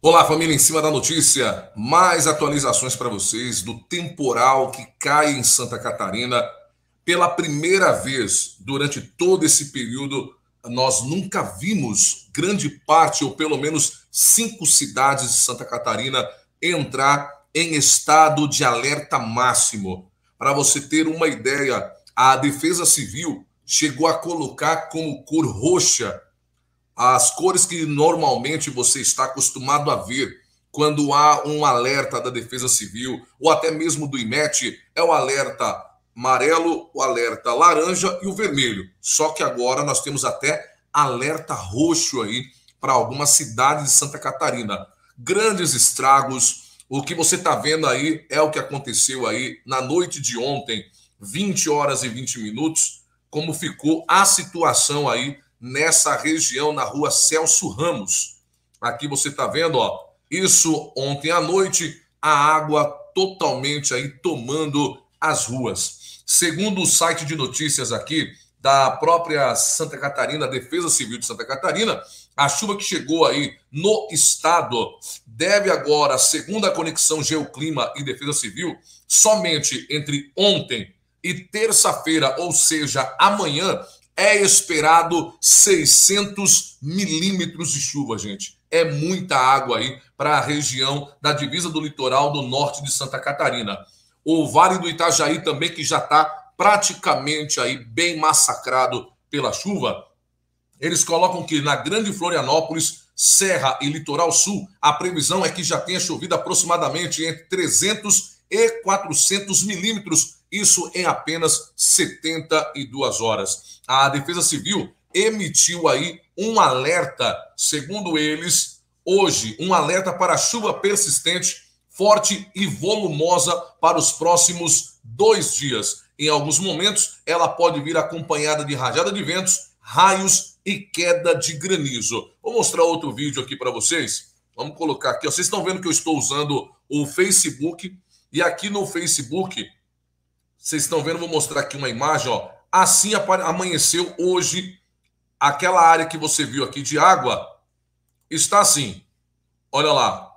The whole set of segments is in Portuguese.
Olá, família, em cima da notícia, mais atualizações para vocês do temporal que cai em Santa Catarina. Pela primeira vez durante todo esse período, nós nunca vimos grande parte, ou pelo menos cinco cidades de Santa Catarina, entrar em estado de alerta máximo. Para você ter uma ideia, a Defesa Civil chegou a colocar como cor roxa as cores que normalmente você está acostumado a ver quando há um alerta da Defesa Civil ou até mesmo do IMET, é o alerta amarelo, o alerta laranja e o vermelho. Só que agora nós temos até alerta roxo aí para algumas cidades de Santa Catarina. Grandes estragos. O que você está vendo aí é o que aconteceu aí na noite de ontem, 20 horas e 20 minutos, como ficou a situação aí nessa região, na rua Celso Ramos. Aqui você está vendo, ó, isso ontem à noite, a água totalmente aí tomando as ruas. Segundo o site de notícias aqui da própria Santa Catarina, Defesa Civil de Santa Catarina, a chuva que chegou aí no estado deve agora, segundo a conexão Geoclima e Defesa Civil, somente entre ontem e terça-feira, ou seja, amanhã, é esperado 600 milímetros de chuva, gente. É muita água aí para a região da divisa do litoral do norte de Santa Catarina. O Vale do Itajaí também, que já está praticamente aí bem massacrado pela chuva. Eles colocam que na Grande Florianópolis, Serra e Litoral Sul, a previsão é que já tenha chovido aproximadamente entre 300 e 400 milímetros isso em apenas 72 horas. A Defesa Civil emitiu aí um alerta, segundo eles, hoje, um alerta para chuva persistente, forte e volumosa para os próximos dois dias. Em alguns momentos, ela pode vir acompanhada de rajada de ventos, raios e queda de granizo. Vou mostrar outro vídeo aqui para vocês. Vamos colocar aqui. Vocês estão vendo que eu estou usando o Facebook. E aqui no Facebook vocês estão vendo, vou mostrar aqui uma imagem, ó. Assim amanheceu hoje aquela área que você viu aqui de água. Está assim. Olha lá.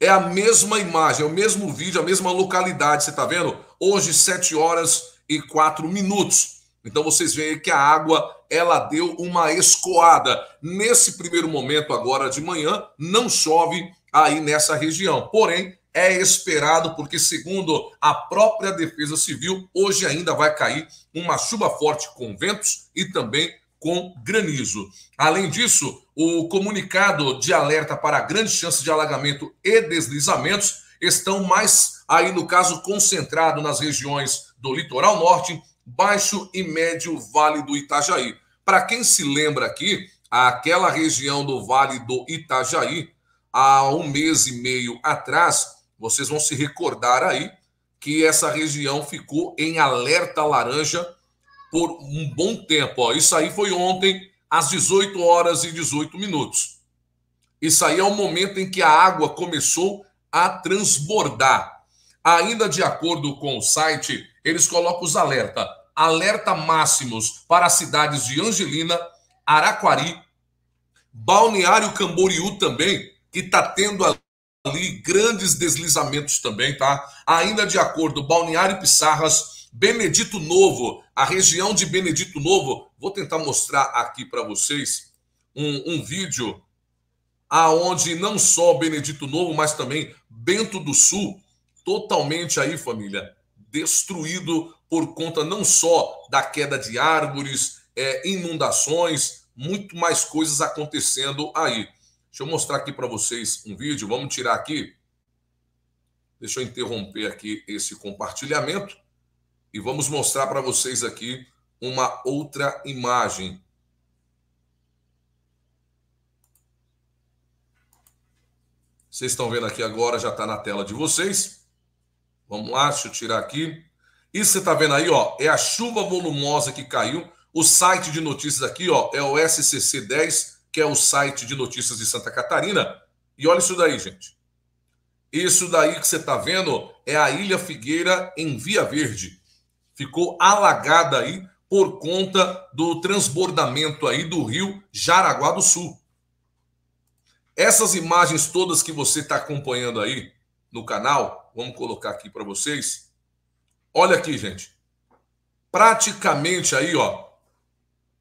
É a mesma imagem, é o mesmo vídeo, a mesma localidade, você está vendo? Hoje, 7 horas e 4 minutos. Então vocês veem que a água ela deu uma escoada. Nesse primeiro momento agora de manhã, não chove aí nessa região. Porém, é esperado, porque, segundo a própria Defesa Civil, hoje ainda vai cair uma chuva forte com ventos e também com granizo. Além disso, o comunicado de alerta para grandes chances de alagamento e deslizamentos estão mais aí no caso concentrado nas regiões do litoral norte, baixo e médio Vale do Itajaí. Para quem se lembra aqui, aquela região do Vale do Itajaí, há um mês e meio atrás, vocês vão se recordar aí que essa região ficou em alerta laranja por um bom tempo. Ó. Isso aí foi ontem, às 18 horas e 18 minutos. Isso aí é o momento em que a água começou a transbordar. Ainda de acordo com o site, eles colocam os alerta. Alerta máximos para as cidades de Angelina, Araquari, Balneário Camboriú também, que está tendo ali grandes deslizamentos também, tá? Ainda de acordo, Balneário Pissarras, Benedito Novo, a região de Benedito Novo, vou tentar mostrar aqui para vocês um, um vídeo aonde não só Benedito Novo, mas também Bento do Sul, totalmente aí, família, destruído por conta não só da queda de árvores, é, inundações, muito mais coisas acontecendo aí. Deixa eu mostrar aqui para vocês um vídeo. Vamos tirar aqui. Deixa eu interromper aqui esse compartilhamento e vamos mostrar para vocês aqui uma outra imagem. Vocês estão vendo aqui agora, já está na tela de vocês. Vamos lá, deixa eu tirar aqui. Isso você está vendo aí, ó, é a chuva volumosa que caiu. O site de notícias aqui, ó, é o SCC 10 que é o site de notícias de Santa Catarina. E olha isso daí, gente. Isso daí que você está vendo é a Ilha Figueira em Via Verde. Ficou alagada aí por conta do transbordamento aí do rio Jaraguá do Sul. Essas imagens todas que você está acompanhando aí no canal, vamos colocar aqui para vocês. Olha aqui, gente. Praticamente aí, ó,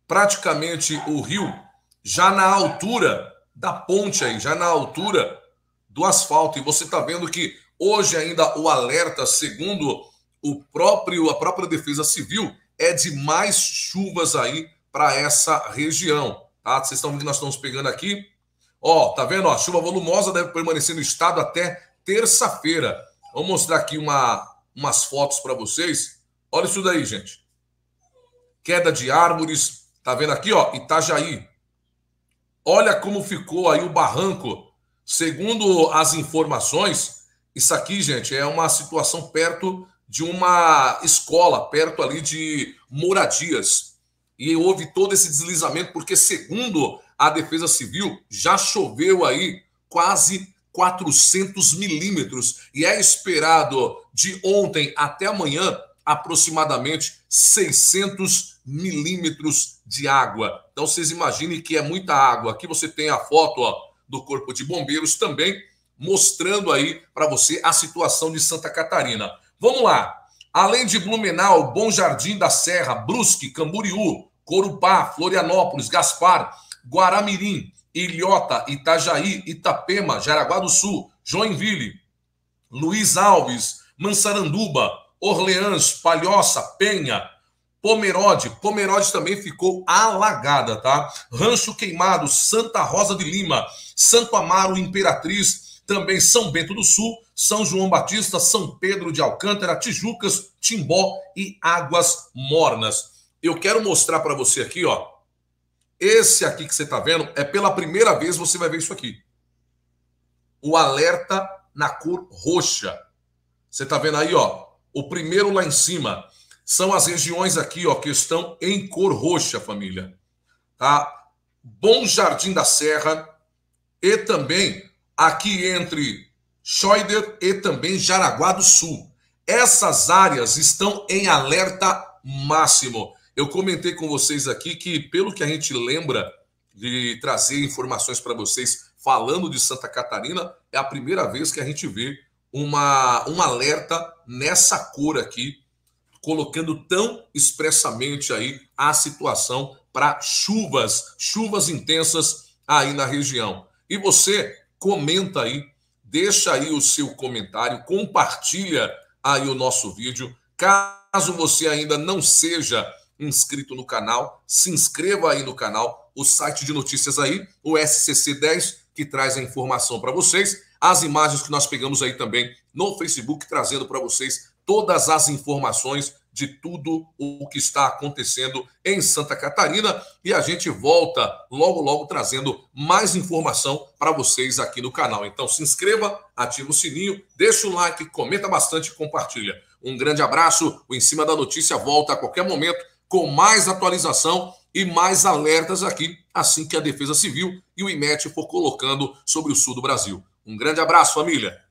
praticamente o rio já na altura da ponte aí, já na altura do asfalto. E você está vendo que hoje ainda o alerta, segundo o próprio a própria Defesa Civil, é de mais chuvas aí para essa região. Tá? Vocês estão vendo que nós estamos pegando aqui Ó, tá vendo? Ó, chuva volumosa deve permanecer no estado até terça-feira. Vou mostrar aqui uma, umas fotos para vocês. Olha isso daí, gente. Queda de árvores. Tá vendo aqui, ó? Itajaí. Olha como ficou aí o barranco. Segundo as informações, isso aqui, gente, é uma situação perto de uma escola, perto ali de moradias. E houve todo esse deslizamento, porque, segundo a Defesa Civil já choveu aí quase 400 milímetros e é esperado de ontem até amanhã aproximadamente 600 milímetros de água. Então vocês imaginem que é muita água. Aqui você tem a foto ó, do Corpo de Bombeiros também mostrando aí para você a situação de Santa Catarina. Vamos lá. Além de Blumenau, Bom Jardim da Serra, Brusque, Camboriú, Corupá, Florianópolis, Gaspar, Guaramirim, Ilhota, Itajaí, Itapema, Jaraguá do Sul, Joinville, Luiz Alves, Mansaranduba, Orleans, Palhoça, Penha, Pomerode, Pomerode também ficou alagada, tá? Rancho Queimado, Santa Rosa de Lima, Santo Amaro, Imperatriz, também São Bento do Sul, São João Batista, São Pedro de Alcântara, Tijucas, Timbó e Águas Mornas. Eu quero mostrar para você aqui, ó, esse aqui que você está vendo é pela primeira vez você vai ver isso aqui. O alerta na cor roxa. Você está vendo aí, ó? O primeiro lá em cima são as regiões aqui, ó, que estão em cor roxa, família. Tá? Bom Jardim da Serra e também aqui entre Schroeder e também Jaraguá do Sul. Essas áreas estão em alerta máximo. Eu comentei com vocês aqui que, pelo que a gente lembra de trazer informações para vocês falando de Santa Catarina, é a primeira vez que a gente vê uma, um alerta nessa cor aqui, colocando tão expressamente aí a situação para chuvas, chuvas intensas aí na região. E você comenta aí, deixa aí o seu comentário, compartilha aí o nosso vídeo. Caso você ainda não seja inscrito no canal, se inscreva aí no canal, o site de notícias aí, o SCC10, que traz a informação para vocês, as imagens que nós pegamos aí também no Facebook, trazendo para vocês todas as informações de tudo o que está acontecendo em Santa Catarina e a gente volta logo logo trazendo mais informação para vocês aqui no canal. Então se inscreva, ativa o sininho, deixa o like, comenta bastante e compartilha. Um grande abraço, o Em Cima da Notícia volta a qualquer momento com mais atualização e mais alertas aqui, assim que a Defesa Civil e o IMET for colocando sobre o sul do Brasil. Um grande abraço, família!